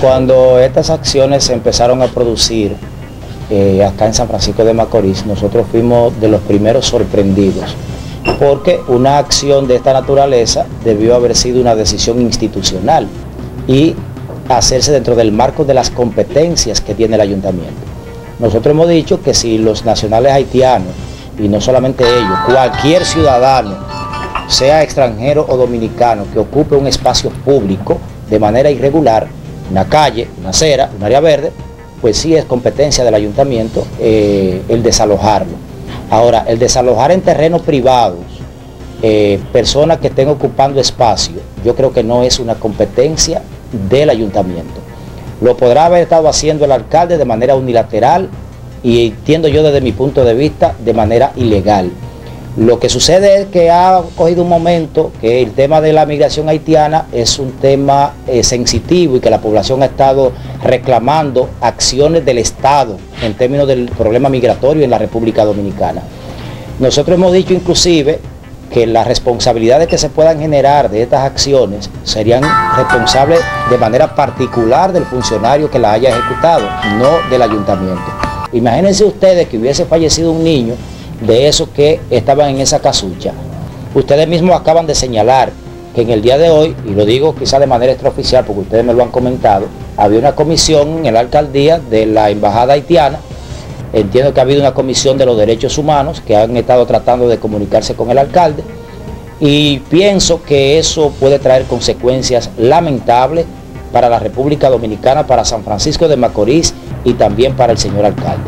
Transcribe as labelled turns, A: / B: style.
A: Cuando estas acciones se empezaron a producir eh, acá en San Francisco de Macorís, nosotros fuimos de los primeros sorprendidos, porque una acción de esta naturaleza debió haber sido una decisión institucional y hacerse dentro del marco de las competencias que tiene el ayuntamiento. Nosotros hemos dicho que si los nacionales haitianos, y no solamente ellos, cualquier ciudadano, sea extranjero o dominicano, que ocupe un espacio público de manera irregular, una calle, una acera, un área verde, pues sí es competencia del ayuntamiento eh, el desalojarlo. Ahora, el desalojar en terrenos privados, eh, personas que estén ocupando espacio, yo creo que no es una competencia del ayuntamiento. Lo podrá haber estado haciendo el alcalde de manera unilateral y entiendo yo desde mi punto de vista de manera ilegal. Lo que sucede es que ha cogido un momento que el tema de la migración haitiana es un tema eh, sensitivo y que la población ha estado reclamando acciones del Estado en términos del problema migratorio en la República Dominicana. Nosotros hemos dicho inclusive que las responsabilidades que se puedan generar de estas acciones serían responsables de manera particular del funcionario que la haya ejecutado, no del ayuntamiento. Imagínense ustedes que hubiese fallecido un niño de esos que estaban en esa casucha. Ustedes mismos acaban de señalar que en el día de hoy, y lo digo quizá de manera extraoficial porque ustedes me lo han comentado, había una comisión en la alcaldía de la embajada haitiana, entiendo que ha habido una comisión de los derechos humanos que han estado tratando de comunicarse con el alcalde y pienso que eso puede traer consecuencias lamentables para la República Dominicana, para San Francisco de Macorís y también para el señor alcalde.